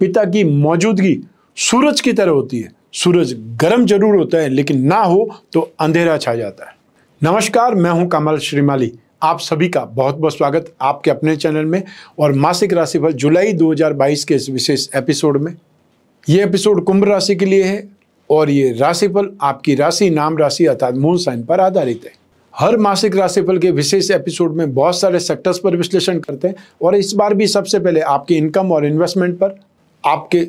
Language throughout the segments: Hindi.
पिता की मौजूदगी सूरज की तरह होती है। सूरज गर्म ज़रूर होता है, लेकिन ना हो तो अंधेरा छा जाता है। नमस्कार, मैं हूँ कमल श्रीमाली। आप सभी का बहुत बहुत स्वागत आपके अपने चैनल में और मासिक राशिफल जुलाई 2022 के इस विशेष एपिसोड में। ये एपिसोड कुंभ राशि के लिए है और ये राशिफल आपकी राशि, नाम राशि अर्थात मून साइन पर आधारित है। हर मासिक राशिफल के विशेष एपिसोड में बहुत सारे सेक्टर्स पर विश्लेषण करते हैं और इस बार भी सबसे पहले आपकी इनकम और इन्वेस्टमेंट पर आपके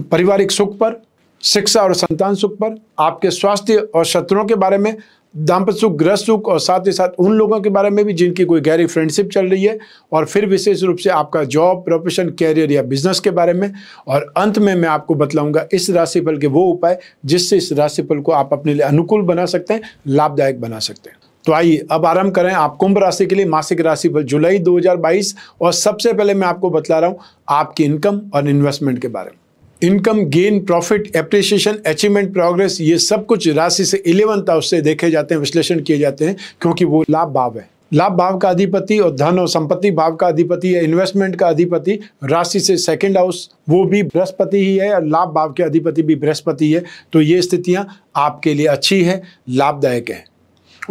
पारिवारिक सुख पर, शिक्षा और संतान सुख पर, आपके स्वास्थ्य और शत्रुओं के बारे में दाम्पत्य सुख गृह सुख और साथ ही साथ उन लोगों के बारे में भी जिनकी कोई गहरी फ्रेंडशिप चल रही है और फिर विशेष रूप से आपका जॉब प्रोफेशन कैरियर या बिज़नेस के बारे में। और अंत में मैं आपको बतलाऊँगा इस राशिफल के वो उपाय जिससे इस राशिफल को आप अपने लिए अनुकूल बना सकते हैं, लाभदायक बना सकते हैं। तो आइए, अब आरंभ करें आप कुंभ राशि के लिए मासिक राशि पर जुलाई 2022 और सबसे पहले मैं आपको बतला रहा हूँ आपकी इनकम और इन्वेस्टमेंट के बारे में। Income, gain, profit appreciation achievement progress ये सब कुछ राशि से इलेवंथ हाउस से देखे जाते हैं, विश्लेषण किए जाते हैं, क्योंकि वो लाभ भाव है। लाभ भाव का अधिपति और धन और संपत्ति भाव का अधिपति या इन्वेस्टमेंट का अधिपति राशि से सेकंड हाउस वो भी बृहस्पति ही है और लाभ भाव के अधिपति भी बृहस्पति है। तो ये स्थितियाँ आपके लिए अच्छी है, लाभदायक है।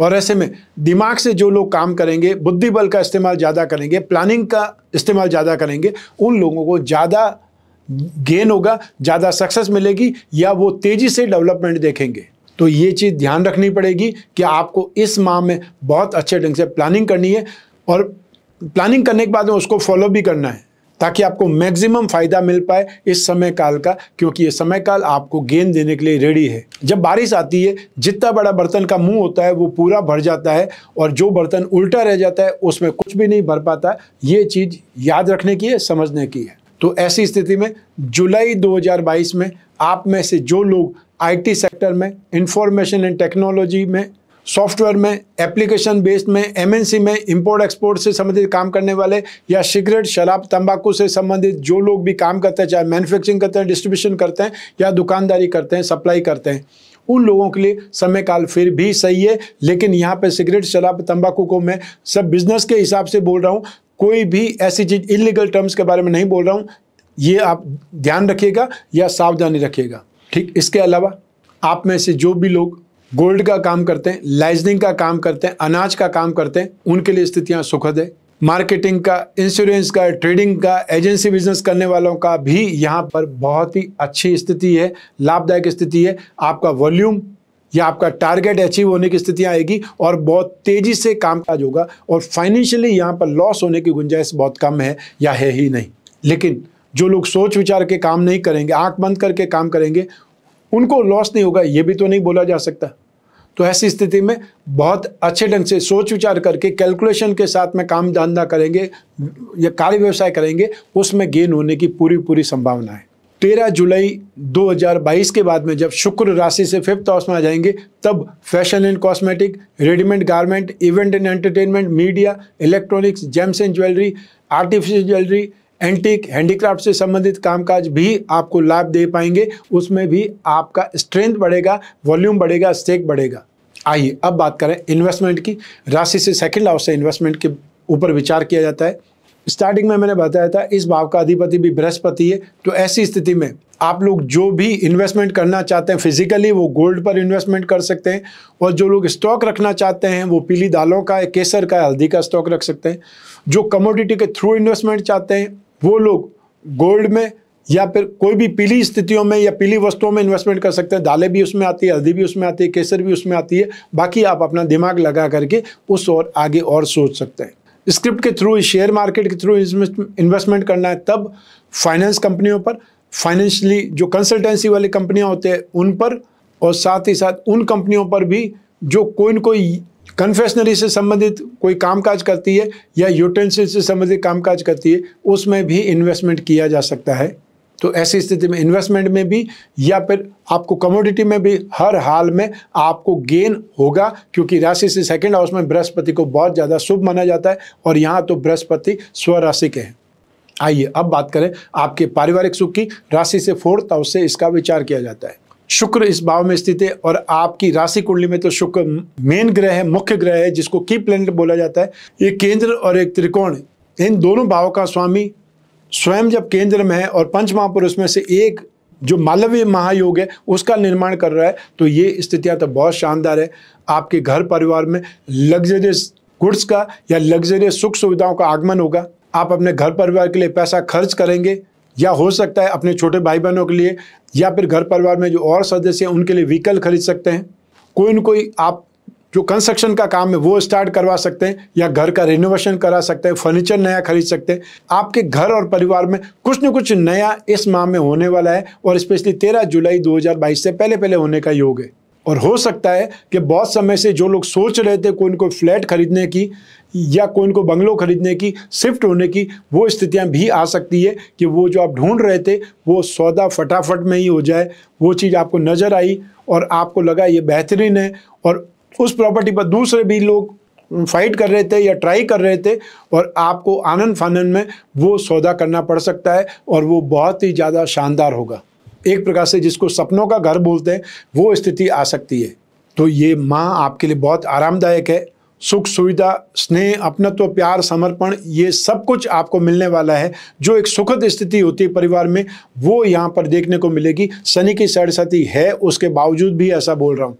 और ऐसे में दिमाग से जो लोग काम करेंगे बुद्धि बल का इस्तेमाल ज़्यादा करेंगे प्लानिंग का इस्तेमाल ज़्यादा करेंगे, उन लोगों को ज़्यादा गेन होगा, ज़्यादा सक्सेस मिलेगी या वो तेज़ी से डेवलपमेंट देखेंगे। तो ये चीज़ ध्यान रखनी पड़ेगी कि आपको इस माह में बहुत अच्छे ढंग से प्लानिंग करनी है और प्लानिंग करने के बाद में उसको फॉलो भी करना है। ताकि आपको मैक्सिमम फ़ायदा मिल पाए इस समय काल का, क्योंकि ये समय काल आपको गेंद देने के लिए रेडी है। जब बारिश आती है, जितना बड़ा बर्तन का मुँह होता है, वो पूरा भर जाता है, और जो बर्तन उल्टा रह जाता है, उसमें कुछ भी नहीं भर पाता। ये चीज़ याद रखने की है, समझने की है। तो ऐसी स्थिति में जुलाई 2022 में आप में से जो लोग आईटी सेक्टर में इंफॉर्मेशन एंड टेक्नोलॉजी में सॉफ्टवेयर में, एप्लीकेशन बेस्ड में एमएनसी में इंपोर्ट एक्सपोर्ट से संबंधित काम करने वाले या सिगरेट, शराब, तंबाकू से संबंधित जो लोग भी काम करते हैं, चाहे मैन्युफैक्चरिंग करते हैं डिस्ट्रीब्यूशन करते हैं या दुकानदारी करते हैं सप्लाई करते हैं, उन लोगों के लिए समय काल फिर भी सही है। लेकिन यहाँ पर सिगरेट, शराब, तंबाकू को मैं सब बिज़नेस के हिसाब से बोल रहा हूँ, कोई भी ऐसी चीज़ इलीगल टर्म्स के बारे में नहीं बोल रहा हूँ। ये आप ध्यान रखिएगा या सावधानी रखिएगा। ठीक, इसके अलावा आप में से जो भी लोग गोल्ड का काम करते हैं, लाइजनिंग का काम करते हैं, अनाज का काम करते हैं, उनके लिए स्थितियाँ सुखद है। मार्केटिंग का इंश्योरेंस का ट्रेडिंग का एजेंसी बिज़नेस करने वालों का भी यहाँ पर बहुत ही अच्छी स्थिति है, लाभदायक स्थिति है। आपका वॉल्यूम या आपका टारगेट अचीव होने की स्थितियाँ आएगी और बहुत तेज़ी से कामकाज होगा और फाइनेंशियली यहाँ पर लॉस होने की गुंजाइश बहुत कम है या है ही नहीं। लेकिन जो लोग सोच विचार के काम नहीं करेंगे, आँख बंद करके काम करेंगे, उनको लॉस नहीं होगा, ये भी तो नहीं बोला जा सकता। तो ऐसी स्थिति में बहुत अच्छे ढंग से सोच विचार करके कैलकुलेशन के साथ में काम धंधा करेंगे, या कार्य व्यवसाय करेंगे, उसमें गेन होने की पूरी पूरी संभावना है। तेरह जुलाई 2022 के बाद में जब शुक्र राशि से फिफ्थ हाउस में आ जाएँगे, तब fashion and cosmetic readymade garment event and entertainment media electronics gems and jewellery artificial jewellery antique handicraft से संबंधित कामकाज भी आपको लाभ दे पाएँगे। उसमें भी आपका स्ट्रेंथ बढ़ेगा वॉल्यूम बढ़ेगा स्टेक बढ़ेगा। आइए अब बात करें इन्वेस्टमेंट की। राशि से सेकंड हाउस से इन्वेस्टमेंट के ऊपर विचार किया जाता है। स्टार्टिंग में मैंने बताया था, इस भाव का अधिपति भी बृहस्पति है। तो ऐसी स्थिति में आप लोग जो भी इन्वेस्टमेंट करना चाहते हैं फिजिकली वो गोल्ड पर इन्वेस्टमेंट कर सकते हैं। और जो लोग स्टॉक रखना चाहते हैं, वो पीली दालों का, केसर का, हल्दी का स्टॉक रख सकते हैं। जो कमोडिटी के थ्रू इन्वेस्टमेंट चाहते हैं वो लोग गोल्ड में या फिर कोई भी पीली स्थितियों में या पीली वस्तुओं में इन्वेस्टमेंट कर सकते हैं। दालें भी उसमें आती है, हल्दी भी उसमें आती है, केसर भी उसमें आती है। बाकी आप अपना दिमाग लगा करके उस और आगे और सोच सकते हैं। स्क्रिप्ट के थ्रू शेयर मार्केट के थ्रू इन्वेस्टमेंट करना है तब फाइनेंस कंपनियों पर फाइनेंशियली जो कंसल्टेंसी वाली कंपनियाँ होते हैं, उन पर और साथ ही साथ उन कंपनियों पर भी जो कोई न कोई कन्फेशनरी से संबंधित कोई कामकाज करती है या यूटेंसिल से संबंधित कामकाज करती है, उसमें भी इन्वेस्टमेंट किया जा सकता है। तो ऐसी स्थिति में इन्वेस्टमेंट में भी या फिर आपको कमोडिटी में भी हर हाल में आपको गेन होगा, क्योंकि राशि से सेकंड हाउस में बृहस्पति को बहुत ज़्यादा शुभ माना जाता है और यहाँ तो बृहस्पति स्वराशि के हैं। आइए अब बात करें आपके पारिवारिक सुख की, राशि से फोर्थ हाउस से इसका विचार किया जाता है। शुक्र इस भाव में स्थित है और आपकी राशि कुंडली में तो शुक्र मेन ग्रह है, मुख्य ग्रह है, जिसको की प्लेनेट बोला जाता है। ये केंद्र और एक त्रिकोण, इन दोनों भावों का स्वामी स्वयं जब केंद्र में है और पंच महापुरुष में से एक जो मालवीय महायोग है, उसका निर्माण कर रहा है तो ये स्थितियाँ तो बहुत शानदार है। आपके घर परिवार में लग्जरियस गुड्स का या लग्जरियस सुख सुविधाओं का आगमन होगा। आप अपने घर परिवार के लिए पैसा खर्च करेंगे या हो सकता है अपने छोटे भाई बहनों के लिए, या फिर घर परिवार में जो और सदस्य हैं, उनके लिए व्हीकल खरीद सकते हैं। कोई न कोई आप जो कंस्ट्रक्शन का काम है, वो स्टार्ट करवा सकते हैं, या घर का रिनोवेशन करा सकते हैं फर्नीचर नया खरीद सकते हैं। आपके घर और परिवार में कुछ न कुछ नया इस माह में होने वाला है, और स्पेशली तेरह जुलाई 2022 से पहले पहले होने का योग है। और हो सकता है कि बहुत समय से जो लोग सोच रहे थे कोई कोई फ्लैट खरीदने की या कोई को बंगलो खरीदने की, शिफ्ट होने की, वो स्थितियाँ भी आ सकती है कि वो जो आप ढूंढ रहे थे, वो सौदा फटाफट में ही हो जाए। वो चीज़ आपको नज़र आई और आपको लगा ये बेहतरीन है और उस प्रॉपर्टी पर दूसरे भी लोग फाइट कर रहे थे या ट्राई कर रहे थे और आपको आनंद फानंद में वो सौदा करना पड़ सकता है और वो बहुत ही ज़्यादा शानदार होगा। एक प्रकार से जिसको सपनों का घर बोलते हैं, वो स्थिति आ सकती है। तो ये माँ आपके लिए बहुत आरामदायक है। सुख, सुविधा, स्नेह, अपनत्व, प्यार, समर्पण, ये सब कुछ आपको मिलने वाला है। जो एक सुखद स्थिति होती है परिवार में, वो यहाँ पर देखने को मिलेगी। शनि की सरस्वती है, उसके बावजूद भी ऐसा बोल रहा हूँ।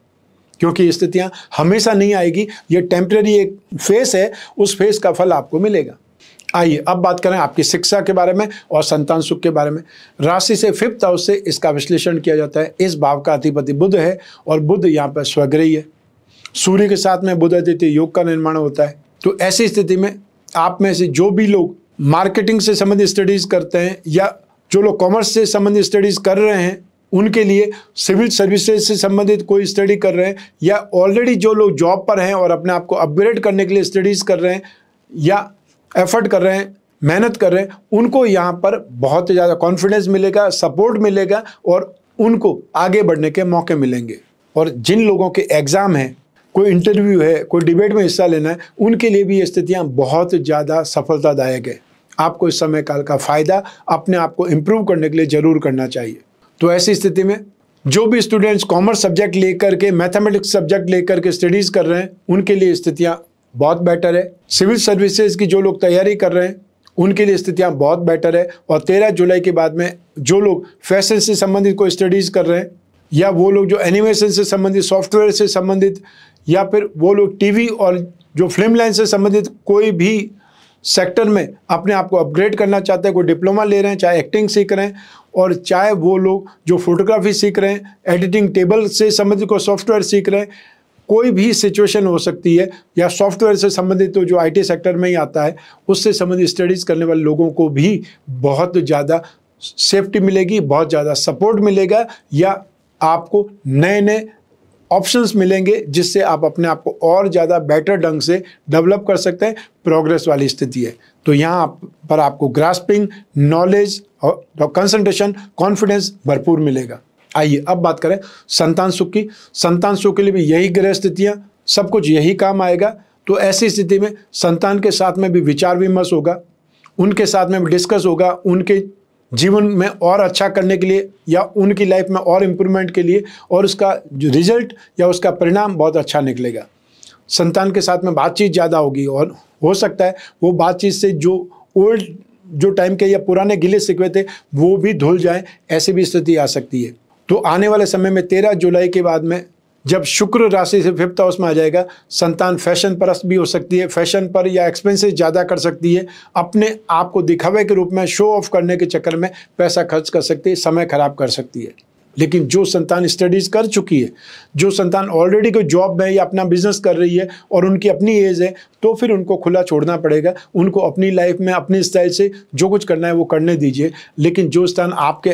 क्योंकि स्थितियाँ हमेशा नहीं आएगी, ये टेम्प्रेरी एक फेस है, उस फेस का फल आपको मिलेगा। आइए, अब बात करें आपकी शिक्षा के बारे में और संतान सुख के बारे में। राशि से फिफ्थ हाउस से इसका विश्लेषण किया जाता है। इस भाव का अधिपति बुद्ध है और बुद्ध यहाँ पर स्वग्रही है। सूर्य के साथ में बुद्ध अतिथि योग का निर्माण होता है। तो ऐसी स्थिति में आप में से जो भी लोग मार्केटिंग से संबंधित स्टडीज़ करते हैं या जो लोग कॉमर्स से संबंधित स्टडीज़ कर रहे हैं, उनके लिए सिविल सर्विसेज़ से संबंधित कोई स्टडी कर रहे हैं या ऑलरेडी जो लोग जॉब पर हैं और अपने आप को अपग्रेड करने के लिए स्टडीज़ कर रहे हैं या एफर्ट कर रहे हैं, मेहनत कर रहे हैं, उनको यहाँ पर बहुत ज़्यादा कॉन्फिडेंस मिलेगा सपोर्ट मिलेगा और उनको आगे बढ़ने के मौके मिलेंगे। और जिन लोगों के एग्ज़ाम हैं, कोई इंटरव्यू है, कोई डिबेट में हिस्सा लेना है, उनके लिए भी ये स्थितियाँ बहुत ज़्यादा सफलतादायक है। आपको इस समय काल का फ़ायदा अपने आप को इम्प्रूव करने के लिए ज़रूर करना चाहिए। तो ऐसी स्थिति में जो भी स्टूडेंट्स कॉमर्स सब्जेक्ट लेकर के मैथमेटिक्स सब्जेक्ट लेकर के स्टडीज़ कर रहे हैं, उनके लिए स्थितियाँ बहुत बेटर है। सिविल सर्विसेज़ की जो लोग तैयारी कर रहे हैं, उनके लिए स्थितियाँ बहुत बेटर है। और तेरह जुलाई के बाद में जो लोग फ़ैशन से संबंधित कोई स्टडीज़ कर रहे हैं, या वो लोग जो एनिमेशन से संबंधित सॉफ्टवेयर से संबंधित, या फिर वो लोग टीवी और जो फ़िल्म लाइन से संबंधित कोई भी सेक्टर में अपने आप को अपग्रेड करना चाहते हैं, कोई डिप्लोमा ले रहे हैं, चाहे एक्टिंग सीख रहे हैं, और चाहे वो लोग जो फोटोग्राफी सीख रहे हैं एडिटिंग टेबल से संबंधित कोई सॉफ्टवेयर सीख रहे हैं कोई भी सिचुएशन हो सकती है, या सॉफ्टवेयर से संबंधित तो जो आईटी सेक्टर में ही आता है, उससे संबंधित स्टडीज़ करने वाले लोगों को भी बहुत ज़्यादा सेफ्टी मिलेगी, बहुत ज़्यादा सपोर्ट मिलेगा, या आपको नए नए ऑप्शंस मिलेंगे, जिससे आप अपने आप को और ज़्यादा बेटर ढंग से डेवलप कर सकते हैं प्रोग्रेस वाली स्थिति है। तो यहाँ आप पर आपको ग्रास्पिंग नॉलेज और कंसंट्रेशन कॉन्फिडेंस भरपूर मिलेगा। आइए, अब बात करें संतान सुख की। संतान सुख के लिए भी यही ग्रह स्थितियाँ, सब कुछ यही काम आएगा। तो ऐसी स्थिति में संतान के साथ में भी विचार विमर्श होगा, उनके साथ में भी डिस्कस होगा, उनके जीवन में और अच्छा करने के लिए या उनकी लाइफ में और इम्प्रूवमेंट के लिए और उसका जो रिज़ल्ट या उसका परिणाम बहुत अच्छा निकलेगा। संतान के साथ में बातचीत ज़्यादा होगी और हो सकता है वो बातचीत से जो ओल्ड जो टाइम के या पुराने गिले सिकवे थे, वो भी धुल जाएँ, ऐसी भी स्थिति आ सकती है। तो आने वाले समय में तेरह जुलाई के बाद में जब शुक्र राशि से फिफ्थ हाउस में आ जाएगा, संतान फ़ैशन परस्त भी हो सकती है, फ़ैशन पर या एक्सपेंसेस ज़्यादा कर सकती है, अपने आप को दिखावे के रूप में शो ऑफ़ करने के चक्कर में पैसा खर्च कर सकती है, समय खराब कर सकती है। लेकिन जो संतान स्टडीज़ कर चुकी है, जो संतान ऑलरेडी कोई जॉब में या अपना बिज़नेस कर रही है और उनकी अपनी एज है तो फिर उनको खुला छोड़ना पड़ेगा, उनको अपनी लाइफ में, अपनी स्टाइल से जो कुछ करना है वो करने दीजिए। लेकिन जो स्थान आपके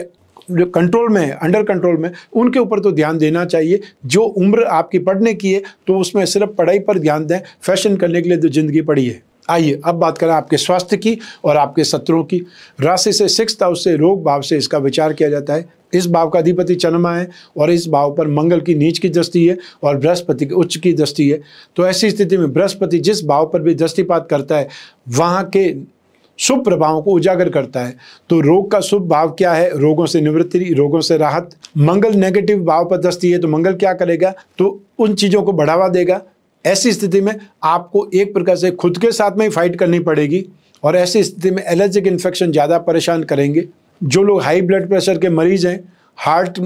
कंट्रोल में है अंडर कंट्रोल में, उनके ऊपर तो ध्यान देना चाहिए। जो उम्र आपकी पढ़ने की है तो उसमें सिर्फ़ पढ़ाई पर ध्यान दें। फ़ैशन करने के लिए तो ज़िंदगी पड़ी है। आइए, अब बात करें आपके स्वास्थ्य की और आपके शत्रुओं की। राशि से सिक्स हाउस से रोग भाव से इसका विचार किया जाता है। इस भाव का अधिपति चनमा है और इस भाव पर मंगल की नीच की दृष्टि है और बृहस्पति की उच्च की दृष्टि है। तो ऐसी स्थिति में बृहस्पति जिस भाव पर भी दृष्टिपात करता है, वहाँ के शुभ प्रभावों को उजागर करता है। तो रोग का शुभ भाव क्या है? रोगों से निवृत्ति, रोगों से राहत। मंगल नेगेटिव भाव पर दस्ती है तो मंगल क्या करेगा? तो उन चीज़ों को बढ़ावा देगा। ऐसी स्थिति में आपको एक प्रकार से खुद के साथ में ही फाइट करनी पड़ेगी और ऐसी स्थिति में एलर्जिक इन्फेक्शन ज़्यादा परेशान करेंगे। जो लोग हाई ब्लड प्रेशर के मरीज़ हैं हार्ट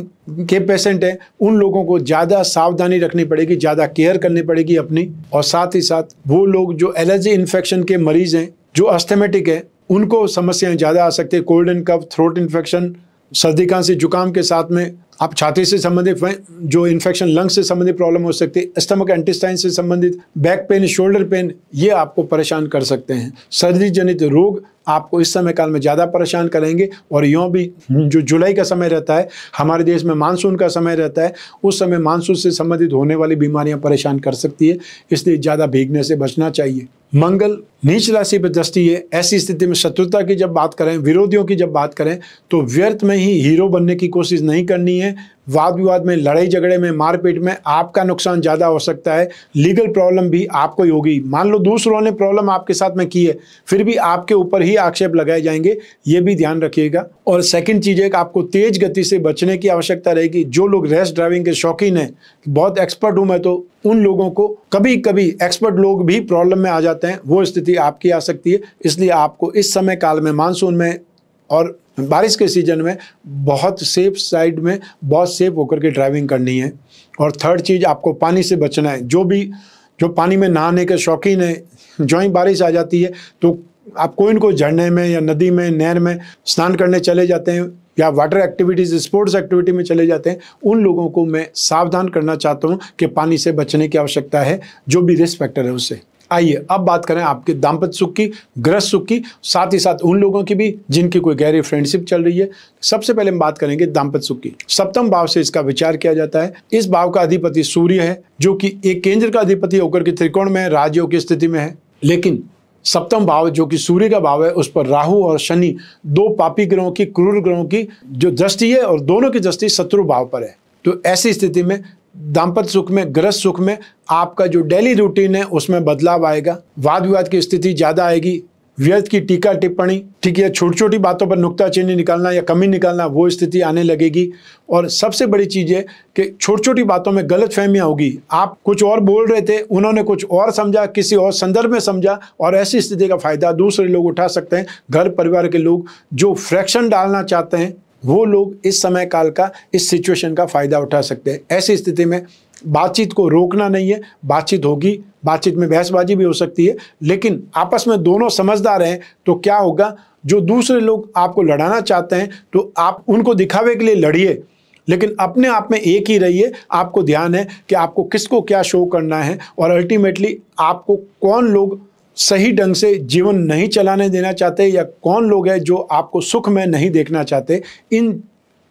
के पेशेंट हैं, उन लोगों को ज़्यादा सावधानी रखनी पड़ेगी, ज़्यादा केयर करनी पड़ेगी अपनी। और साथ ही साथ वो लोग जो एलर्जी इन्फेक्शन के मरीज़ हैं जो अस्थेमेटिक है, उनको समस्याएँ ज़्यादा आ सकती है। Cold and cough throat infection सर्दी खांसी जुकाम के साथ में आप छाती से संबंधित जो इन्फेक्शन लंग्स से संबंधित प्रॉब्लम हो सकती है। स्टमक एंटेस्टाइन से संबंधित बैक पेन शोल्डर पेन ये आपको परेशान कर सकते हैं। सर्दी जनित रोग आपको इस समय काल में ज़्यादा परेशान करेंगे और यों भी जो जुलाई का समय रहता है, हमारे देश में मानसून का समय रहता है, उस समय मानसून से संबंधित होने वाली बीमारियाँ परेशान कर सकती है। इसलिए ज़्यादा भीगने से बचना चाहिए। मंगल नीच राशि पर दृष्टि है, ऐसी स्थिति में शत्रुता की जब बात करें, विरोधियों की जब बात करें तो व्यर्थ में ही हीरो बनने की कोशिश नहीं करनी है। वाद विवाद में लड़ाई झगड़े में, मारपीट में आपका नुकसान ज़्यादा हो सकता है। लीगल प्रॉब्लम भी आपको ही होगी। मान लो दूसरों ने प्रॉब्लम आपके साथ में की है, फिर भी आपके ऊपर ही आक्षेप लगाए जाएँगे, ये भी ध्यान रखिएगा। और सेकंड चीज़ है कि आपको तेज गति से बचने की आवश्यकता रहेगी। जो लोग रेस ड्राइविंग के शौकीन हैं, बहुत एक्सपर्ट हूँ मैं तो उन लोगों को कभी कभी एक्सपर्ट लोग भी प्रॉब्लम में आ जाते हैं। वो स्थिति आपकी आ सकती है। इसलिए आपको इस समय काल में मानसून में और बारिश के सीज़न में बहुत सेफ़ साइड में बहुत सेफ़ होकर के ड्राइविंग करनी है। और थर्ड चीज़, आपको पानी से बचना है। जो भी, जो पानी में नहाने के शौकीन है जो ही बारिश आ जाती है तो आप कोई इनको झरने में या नदी में, नहर में स्नान करने चले जाते हैं, या वाटर एक्टिविटीज़ स्पोर्ट्स एक्टिविटी में चले जाते हैं, उन लोगों को मैं सावधान करना चाहता हूँ कि पानी से बचने की आवश्यकता है, जो भी रिस्क फैक्टर है उससे आइए, अब बात करें आपके दाम्पत्य सुख की ग्रस्त सुख की, साथ ही साथ उन लोगों की भी जिनकी कोई गहरी फ्रेंडशिप चल रही है। सबसे पहले हम बात करेंगे दाम्पत्य सुख की। सप्तम भाव से इसका विचार किया जाता है। इस भाव का अधिपति सूर्य है, जो कि एक केंद्र का अधिपति होकर के त्रिकोण में राजयोग की स्थिति में है। लेकिन सप्तम भाव, जो कि सूर्य का भाव है, उस पर राहु और शनि, दो पापी ग्रहों की, क्रूर ग्रहों की जो दृष्टि है और दोनों की दृष्टि शत्रु भाव पर है। तो ऐसी स्थिति में दाम्पत्य सुख में, ग्रस्त सुख में आपका जो डेली रूटीन है, उसमें बदलाव आएगा। वाद विवाद की स्थिति ज़्यादा आएगी। व्यर्थ की टीका टिप्पणी, ठीक है छोटी छोटी बातों पर नुकता चिन्ह निकालना या कमी निकालना, वो स्थिति आने लगेगी। और सबसे बड़ी चीज़ है कि छोटी छोटी बातों में गलत फहमियाँ होगी। आप कुछ और बोल रहे थे, उन्होंने कुछ और समझा, किसी और संदर्भ में समझा, और ऐसी स्थिति का फ़ायदा दूसरे लोग उठा सकते हैं। घर परिवार के लोग जो फ्रैक्शन डालना चाहते हैं वो लोग इस समय काल का, इस सिचुएशन का फ़ायदा उठा सकते हैं। ऐसी स्थिति में बातचीत को रोकना नहीं है, बातचीत होगी, बातचीत में बहसबाजी भी हो सकती है, लेकिन आपस में दोनों समझदार हैं तो क्या होगा? जो दूसरे लोग आपको लड़ाना चाहते हैं तो आप उनको दिखावे के लिए लड़िए, लेकिन अपने आप में एक ही रहिए। आपको ध्यान है कि आपको किसको क्या शो करना है, और अल्टीमेटली आपको कौन लोग सही ढंग से जीवन नहीं चलाने देना चाहते या कौन लोग हैं जो आपको सुख में नहीं देखना चाहते, इन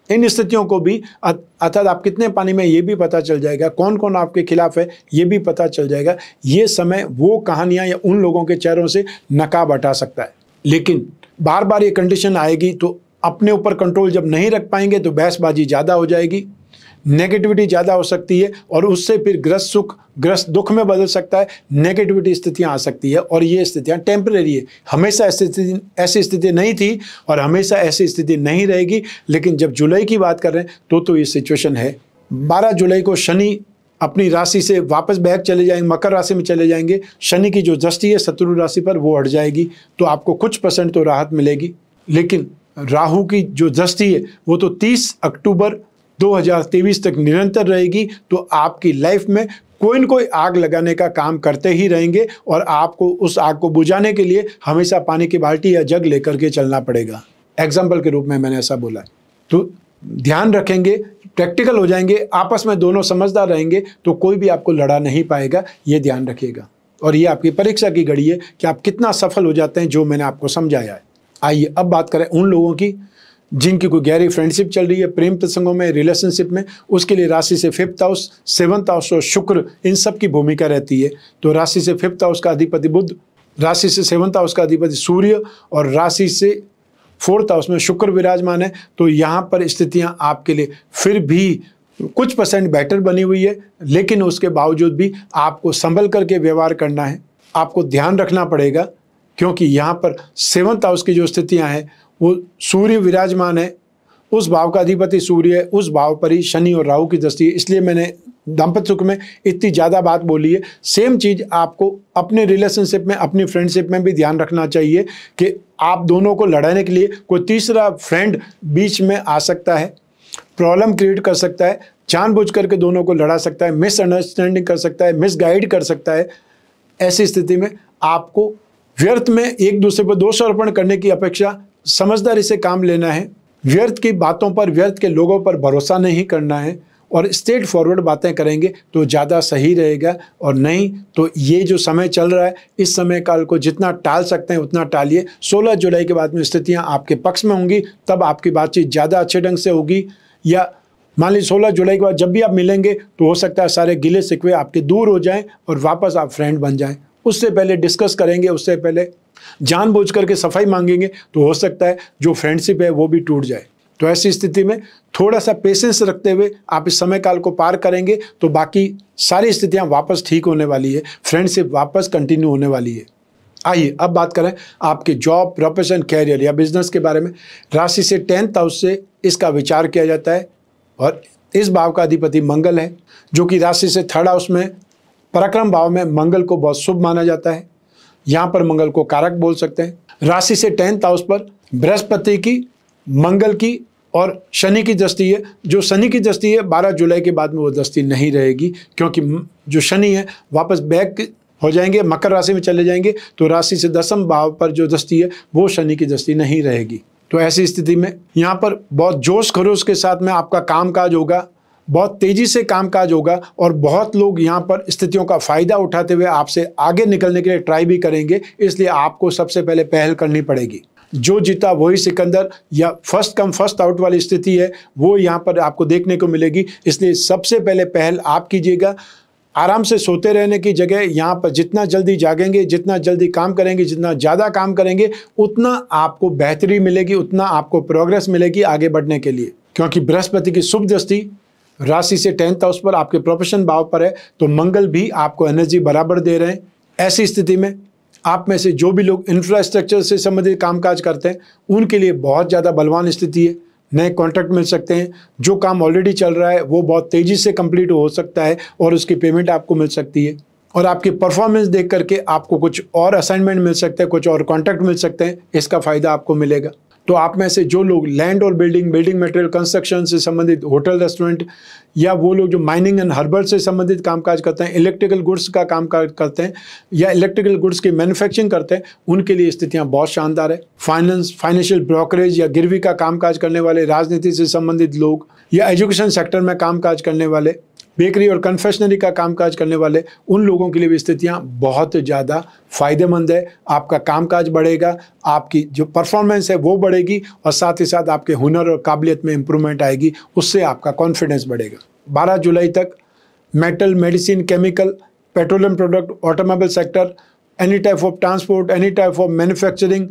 इन स्थितियों को भी अर्थात आप कितने पानी में ये भी पता चल जाएगा कौन कौन आपके खिलाफ है, ये भी पता चल जाएगा। ये समय वो कहानियाँ या उन लोगों के चेहरों से नकाब हटा सकता है। लेकिन बार बार ये कंडीशन आएगी तो अपने ऊपर कंट्रोल जब नहीं रख पाएँगे तो बहसबाजी ज़्यादा हो जाएगी। नेगेटिविटी ज़्यादा हो सकती है और उससे फिर ग्रस्त सुख, ग्रस्त दुख में बदल सकता है। नेगेटिविटी स्थितियाँ आ सकती है और ये स्थितियाँ टेम्परेरी है। हमेशा ऐसी स्थिति ऐसी स्थिति नहीं थी और हमेशा ऐसी स्थिति नहीं रहेगी। लेकिन जब जुलाई की बात कर रहे हैं तो तो ये सिचुएशन है। बारह जुलाई को शनि अपनी राशि से वापस बैग चले जाएँगे, मकर राशि में चले जाएँगे। शनि की जो दृष्टि है, शत्रु राशि पर वो हट जाएगी। तो आपको कुछ परसेंट तो राहत मिलेगी। लेकिन राहु की जो दृष्टि है, वो तो 30 अक्टूबर 2023 तक निरंतर रहेगी तो आपकी लाइफ में कोई न कोई आग लगाने का काम करते ही रहेंगे और आपको उस आग को बुझाने के लिए हमेशा पानी की बाल्टी या जग लेकर के चलना पड़ेगा। एग्ज़ाम्पल के रूप में मैंने ऐसा बोला तो ध्यान रखेंगे प्रैक्टिकल हो जाएँगे, आपस में दोनों समझदार रहेंगे तो कोई भी आपको लड़ा नहीं पाएगा, ये ध्यान रखिएगा। और ये आपकी परीक्षा की घड़ी है कि आप कितना सफल हो जाते हैं, जो मैंने आपको समझाया है। आइए, अब बात करें उन लोगों की जिनकी कोई गहरी फ्रेंडशिप चल रही है, प्रेम प्रसंगों में रिलेशनशिप में, उसके लिए राशि से फिफ्थ हाउस सेवन्थ हाउस और शुक्र, इन सब की भूमिका रहती है। तो राशि से फिफ्थ हाउस का अधिपति बुद्ध राशि से सेवन्थ हाउस का अधिपति सूर्य और राशि से फोर्थ हाउस में शुक्र विराजमान है। तो यहाँ पर स्थितियाँ आपके लिए फिर भी कुछ परसेंट बेटर बनी हुई है, लेकिन उसके बावजूद भी आपको संभल करके व्यवहार करना है। आपको ध्यान रखना पड़ेगा, क्योंकि यहाँ पर सेवन्थ हाउस की जो स्थितियाँ हैं वो सूर्य विराजमान है, उस भाव का अधिपति सूर्य है, उस भाव पर ही शनि और राहु की दृष्टि है। इसलिए मैंने दाम्पत्य सुख में इतनी ज़्यादा बात बोली है। सेम चीज़ आपको अपने रिलेशनशिप में, अपनी फ्रेंडशिप में भी ध्यान रखना चाहिए कि आप दोनों को लड़ाने के लिए कोई तीसरा फ्रेंड बीच में आ सकता है प्रॉब्लम क्रिएट कर सकता है, जानबूझ करके दोनों को लड़ा सकता है मिसअंडरस्टैंडिंग कर सकता है मिसगाइड कर सकता है। ऐसी स्थिति में आपको व्यर्थ में एक दूसरे पर दोष अर्पण करने की अपेक्षा समझदारी से काम लेना है, व्यर्थ की बातों पर, व्यर्थ के लोगों पर भरोसा नहीं करना है और स्ट्रेट फॉरवर्ड बातें करेंगे तो ज़्यादा सही रहेगा और नहीं तो ये जो समय चल रहा है, इस समय काल को जितना टाल सकते हैं, उतना टालिए। 16 जुलाई के बाद में स्थितियाँ आपके पक्ष में होंगी, तब आपकी बातचीत ज़्यादा अच्छे ढंग से होगी। या मान लीजिए सोलह जुलाई के बाद जब भी आप मिलेंगे तो हो सकता है सारे गिले सिकवे आपके दूर हो जाएँ और वापस आप फ्रेंड बन जाएँ। उससे पहले डिस्कस करेंगे, उससे पहले जानबूझ करके सफ़ाई मांगेंगे तो हो सकता है जो फ्रेंडशिप है वो भी टूट जाए। तो ऐसी स्थिति में थोड़ा सा पेशेंस रखते हुए आप इस समय काल को पार करेंगे तो बाकी सारी स्थितियाँ वापस ठीक होने वाली है फ्रेंडशिप वापस कंटिन्यू होने वाली है। आइए, अब बात करें आपके जॉब प्रोफेशन कैरियर या बिज़नेस के बारे में। राशि से टेंथ हाउस से इसका विचार किया जाता है और इस भाव का अधिपति मंगल है, जो कि राशि से थर्ड हाउस में, पराक्रम भाव में मंगल को बहुत शुभ माना जाता है। यहाँ पर मंगल को कारक बोल सकते हैं। राशि से टेंथ हाउस पर बृहस्पति की, मंगल की और शनि की दृष्टि है। जो शनि की दृष्टि है 12 जुलाई के बाद में वो दस्ती नहीं रहेगी, क्योंकि जो शनि है, वापस बैक हो जाएँगे, मकर राशि में चले जाएँगे तो राशि से दसम भाव पर जो दृष्टि है, वो शनि की दृष्टि नहीं रहेगी। तो ऐसी स्थिति में यहाँ पर बहुत जोश खरोश के साथ में आपका काम काज होगा। बहुत तेज़ी से कामकाज होगा और बहुत लोग यहाँ पर स्थितियों का फ़ायदा उठाते हुए आपसे आगे निकलने के लिए ट्राई भी करेंगे। इसलिए आपको सबसे पहले पहल करनी पड़ेगी। जो जीता वही सिकंदर या फ़र्स्ट कम फ़र्स्ट आउट वाली स्थिति है, वो यहाँ पर आपको देखने को मिलेगी। इसलिए सबसे पहले पहल आप कीजिएगा। आराम से सोते रहने की जगह यहाँ पर जितना जल्दी जागेंगे, जितना जल्दी काम करेंगे, जितना ज़्यादा काम करेंगे, उतना आपको बेहतरी मिलेगी, उतना आपको प्रोग्रेस मिलेगी आगे बढ़ने के लिए। क्योंकि बृहस्पति की शुभ दृष्टि राशि से टेंथ हाउस पर आपके प्रोफेशन भाव पर है तो मंगल भी आपको एनर्जी बराबर दे रहे हैं। ऐसी स्थिति में आप में से जो भी लोग इंफ्रास्ट्रक्चर से संबंधित कामकाज करते हैं, उनके लिए बहुत ज़्यादा बलवान स्थिति है। नए कॉन्ट्रैक्ट मिल सकते हैं। जो काम ऑलरेडी चल रहा है, वो बहुत तेज़ी से कंप्लीट हो सकता है और उसकी पेमेंट आपको मिल सकती है। और आपकी परफॉर्मेंस देख करके आपको कुछ और असाइनमेंट मिल सकते हैं, कुछ और कॉन्ट्रैक्ट मिल सकते हैं, इसका फ़ायदा आपको मिलेगा। तो आप में से जो लोग लैंड और बिल्डिंग बिल्डिंग मटेरियल कंस्ट्रक्शन से संबंधित होटल रेस्टोरेंट या वो लोग जो माइनिंग एंड हर्बल से संबंधित कामकाज करते हैं इलेक्ट्रिकल गुड्स का काम करते हैं, या इलेक्ट्रिकल गुड्स की मैन्युफैक्चरिंग करते हैं, उनके लिए स्थितियाँ बहुत शानदार है। फाइनेंस फाइनेंशियल ब्रोकरेज या गिरवी का कामकाज करने वाले, राजनीति से संबंधित लोग, या एजुकेशन सेक्टर में कामकाज करने वाले बेकरी और कन्फेशनरी का कामकाज करने वाले उन लोगों के लिए भी स्थितियाँ बहुत ज़्यादा फ़ायदेमंद है। आपका कामकाज बढ़ेगा, आपकी जो परफॉर्मेंस है वो बढ़ेगी और साथ ही साथ आपके हुनर और काबिलियत में इम्प्रूवमेंट आएगी, उससे आपका कॉन्फिडेंस बढ़ेगा। बारह जुलाई तक metal medicine chemical petroleum product automobile sector any type of transport any type of manufacturing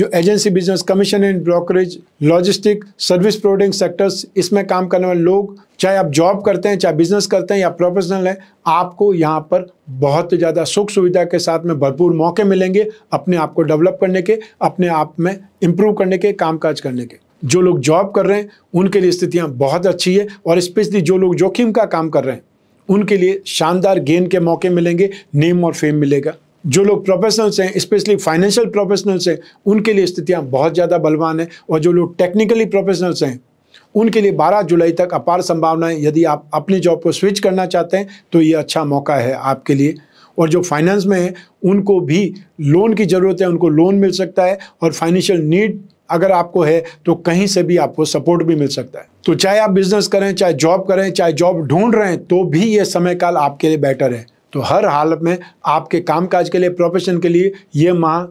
जो agency business commission and brokerage logistic service providing sectors इसमें काम करने वाले लोग, चाहे आप जॉब करते हैं, चाहे बिज़नेस करते हैं या प्रोफेशनल हैं, आपको यहाँ पर बहुत ज़्यादा सुख सुविधा के साथ में भरपूर मौके मिलेंगे अपने आप को डेवलप करने के, अपने आप में इम्प्रूव करने के, कामकाज करने के। जो लोग जॉब कर रहे हैं, उनके लिए स्थितियाँ बहुत अच्छी है और स्पेशली जो लोग जोखिम का काम कर रहे हैं, उनके लिए शानदार गेन के मौके मिलेंगे नेम और फेम मिलेगा। जो लोग प्रोफेशनल्स हैं स्पेशली फाइनेंशियल प्रोफेशनल्स हैं, उनके लिए स्थितियाँ बहुत ज़्यादा बलवान हैं और जो लोग टेक्निकली प्रोफेशनल्स हैं, उनके लिए 12 जुलाई तक अपार संभावनाएँ, यदि आप अपनी जॉब को स्विच करना चाहते हैं तो ये अच्छा मौका है आपके लिए। और जो फाइनेंस में है, उनको भी लोन की ज़रूरत है, उनको लोन मिल सकता है और फाइनेंशियल नीड अगर आपको है तो कहीं से भी आपको सपोर्ट भी मिल सकता है। तो चाहे आप बिज़नेस करें, चाहे जॉब करें, चाहे जॉब ढूंढ रहे हैं तो भी ये समय काल आपके लिए बेटर है। तो हर हालत में आपके कामकाज के लिए प्रोफेशन के लिए ये माह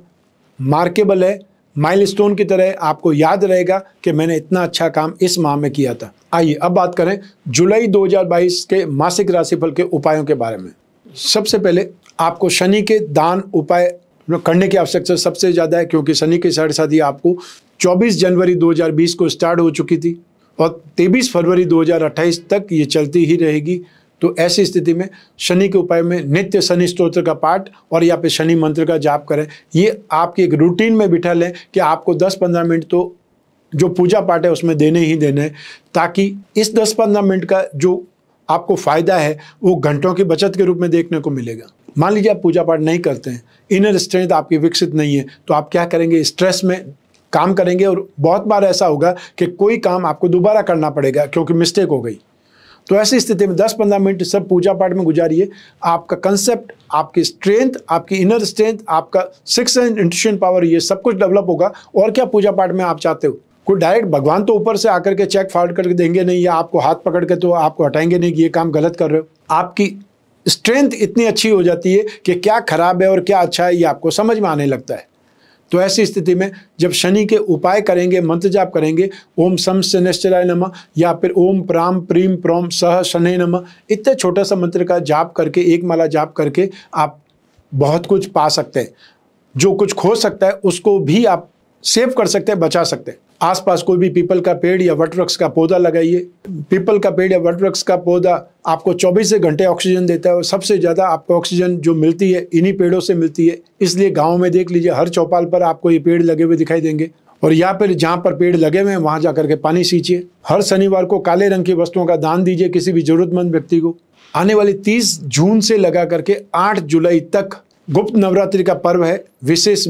मार्केबल है। माइलस्टोन की तरह आपको याद रहेगा कि मैंने इतना अच्छा काम इस माह में किया था। आइए, अब बात करें जुलाई 2022 के मासिक राशिफल के उपायों के बारे में। सबसे पहले आपको शनि के दान उपाय करने की आवश्यकता सबसे ज़्यादा है, क्योंकि शनि की साढ़े शादी आपको 24 जनवरी 2020 को स्टार्ट हो चुकी थी और 23 फरवरी 2028 तक ये चलती ही रहेगी। तो ऐसी स्थिति में शनि के उपाय में नित्य शनि स्त्रोत्र का पाठ और या फिर शनि मंत्र का जाप करें। ये आपकी एक रूटीन में बिठा लें कि आपको 10-15 मिनट तो जो पूजा पाठ है उसमें देने ही देने हैं, ताकि इस 10-15 मिनट का जो आपको फ़ायदा है, वो घंटों की बचत के रूप में देखने को मिलेगा। मान लीजिए आप पूजा पाठ नहीं करते हैं इनर स्ट्रेंथ आपकी विकसित नहीं है तो आप क्या करेंगे? स्ट्रेस में काम करेंगे और बहुत बार ऐसा होगा कि कोई काम आपको दोबारा करना पड़ेगा, क्योंकि मिस्टेक हो गई। तो ऐसी स्थिति में 10-15 मिनट सब पूजा पाठ में गुजारिए। आपका कंसेप्ट आपकी स्ट्रेंथ आपकी इनर स्ट्रेंथ आपका सिक्स एंड पावर ये सब कुछ डेवलप होगा। और क्या पूजा पाठ में आप चाहते हो? कोई डायरेक्ट भगवान तो ऊपर से आकर के चेक फाड़ करके देंगे नहीं या आपको हाथ पकड़ के तो आपको हटाएँगे नहीं कि ये काम गलत कर रहे हो। आपकी स्ट्रेंथ इतनी अच्छी हो जाती है कि क्या खराब है और क्या अच्छा है, ये आपको समझ में आने लगता है। तो ऐसी स्थिति में जब शनि के उपाय करेंगे, मंत्र जाप करेंगे, ओम सम शनिश्चराय नम, या फिर ओम प्राम, प्रीम, प्रोम, सह, शनि नम, इतने छोटा सा मंत्र का जाप करके, एक माला जाप करके आप बहुत कुछ पा सकते हैं। जो कुछ खो सकता है, उसको भी आप सेव कर सकते हैं, बचा सकते हैं। आसपास कोई भी पीपल का पेड़ या वटवृक्ष का पौधा लगाइए। पीपल का पेड़ या वटवृक्ष का पौधा आपको 24 घंटे ऑक्सीजन देता है और सबसे ज़्यादा आपको ऑक्सीजन जो मिलती है, इन्हीं पेड़ों से मिलती है। इसलिए गाँव में देख लीजिए, हर चौपाल पर आपको ये पेड़ लगे हुए दिखाई देंगे। और या फिर जहाँ पर पेड़ लगे हुए हैं, वहाँ जा करके पानी सींचिए। हर शनिवार को काले रंग की वस्तुओं का दान दीजिए किसी भी जरूरतमंद व्यक्ति को। आने वाली तीस जून से लगा करके आठ जुलाई तक गुप्त नवरात्रि का पर्व है। विशेष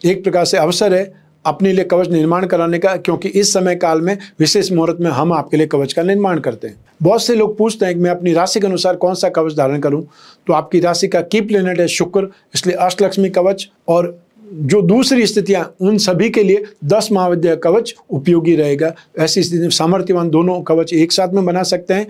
एक प्रकार से अवसर है। अपने लिए कवच निर्माण कराने का, क्योंकि इस समय काल में, विशेष मुहूर्त में हम आपके लिए कवच का निर्माण करते हैं। बहुत से लोग पूछते हैं कि मैं अपनी राशि के अनुसार कौन सा कवच धारण करूँ? तो आपकी राशि का की प्लेनेट है शुक्र, इसलिए अष्टलक्ष्मी कवच और जो दूसरी स्थितियाँ, उन सभी के लिए दस महाविद्या कवच उपयोगी रहेगा। ऐसी स्थिति में सामर्थ्यवान दोनों कवच एक साथ में बना सकते हैं।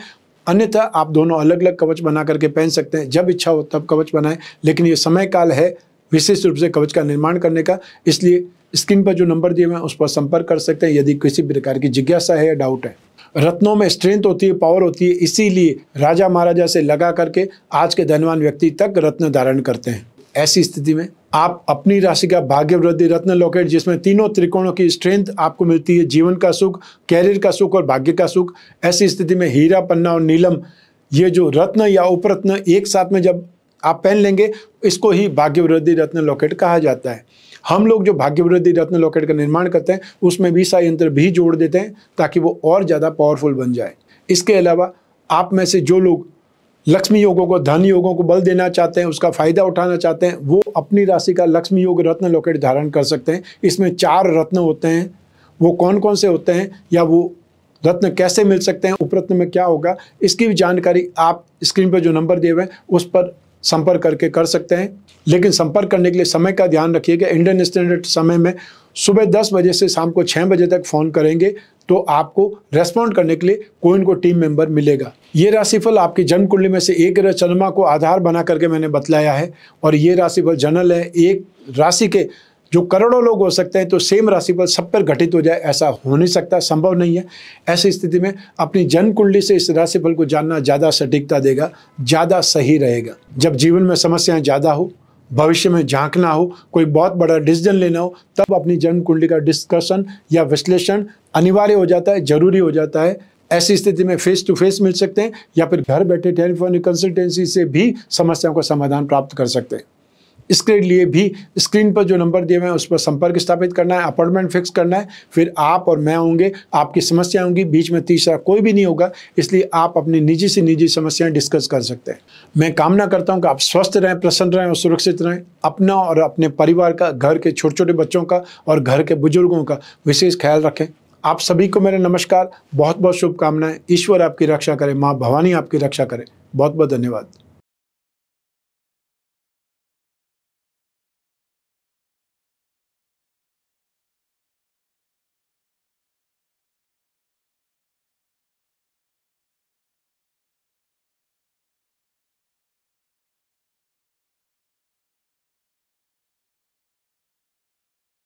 अन्यथा आप दोनों अलग अलग कवच बना करके पहन सकते हैं। जब इच्छा हो तब कवच बनाएँ, लेकिन ये समय काल है विशेष रूप से कवच का निर्माण करने का। इसलिए स्क्रीन पर जो नंबर दिए हुए हैं, उस पर संपर्क कर सकते हैं, यदि किसी प्रकार की जिज्ञासा है या डाउट है। रत्नों में स्ट्रेंथ होती है पावर होती है, इसीलिए राजा महाराजा से लगा करके आज के धनवान व्यक्ति तक रत्न धारण करते हैं। ऐसी स्थिति में आप अपनी राशि का भाग्य वृद्धि रत्न लॉकेट जिसमें तीनों त्रिकोणों की स्ट्रेंथ आपको मिलती है, जीवन का सुख कैरियर का सुख और भाग्य का सुख, ऐसी स्थिति में हीरा पन्ना और नीलम, ये जो रत्न या उपरत्न एक साथ में जब आप पहन लेंगे, इसको ही भाग्य वृद्धि रत्न लॉकेट कहा जाता है। हम लोग जो भाग्यवृद्धि रत्न लॉकेट का निर्माण करते हैं, उसमें वीसा यंत्र भी जोड़ देते हैं, ताकि वो और ज़्यादा पावरफुल बन जाए। इसके अलावा, आप में से जो लोग लक्ष्मी योगों को, धन योगों को बल देना चाहते हैं, उसका फ़ायदा उठाना चाहते हैं, वो अपनी राशि का लक्ष्मी योग रत्न लॉकेट धारण कर सकते हैं। इसमें चार रत्न होते हैं। वो कौन कौन से होते हैं, या वो रत्न कैसे मिल सकते हैं, उपरत्न में क्या होगा, इसकी भी जानकारी आप स्क्रीन पर जो नंबर दिए हुए हैं, उस पर संपर्क करके कर सकते हैं। लेकिन संपर्क करने के लिए समय का ध्यान रखिएगा। इंडियन स्टैंडर्ड समय में सुबह दस बजे से शाम को छः बजे तक फ़ोन करेंगे तो आपको रेस्पॉन्ड करने के लिए कोई इनको टीम मेंबर मिलेगा। ये राशिफल आपकी जन्म कुंडली में से एक ग्रह चंद्रमा को आधार बना करके मैंने बतलाया है। और ये राशिफल जनरल है। एक राशि के जो करोड़ों लोग हो सकते हैं तो सेम राशि पर सब पर घटित हो जाए, ऐसा हो नहीं सकता, संभव नहीं है। ऐसी स्थिति में अपनी जन्म कुंडली से इस राशिफल को जानना ज़्यादा सटीकता देगा, ज़्यादा सही रहेगा। जब जीवन में समस्याएँ ज़्यादा हो, भविष्य में झांकना हो, कोई बहुत बड़ा डिसीज़न लेना हो, तब अपनी जन्म कुंडली का डिस्कशन या विश्लेषण अनिवार्य हो जाता है, ज़रूरी हो जाता है। ऐसी स्थिति में फेस टू फेस मिल सकते हैं, या फिर घर बैठे टेलीफोनिक कंसल्टेंसी से भी समस्याओं का समाधान प्राप्त कर सकते हैं। इसके लिए भी स्क्रीन पर जो नंबर दिए हुए हैं, उस पर संपर्क स्थापित करना है, अपॉइंटमेंट फिक्स करना है। फिर आप और मैं होंगे, आपकी समस्या होंगी, बीच में तीसरा कोई भी नहीं होगा, इसलिए आप अपनी निजी से निजी समस्याएँ डिस्कस कर सकते हैं। मैं कामना करता हूँ कि आप स्वस्थ रहें, प्रसन्न रहें और सुरक्षित रहें, अपना और अपने परिवार का, घर के छोटे छोटे बच्चों का और घर के बुज़ुर्गों का विशेष ख्याल रखें। आप सभी को मेरा नमस्कार बहुत बहुत शुभकामनाएँ। ईश्वर आपकी रक्षा करे, माँ भवानी आपकी रक्षा करे। बहुत बहुत धन्यवाद।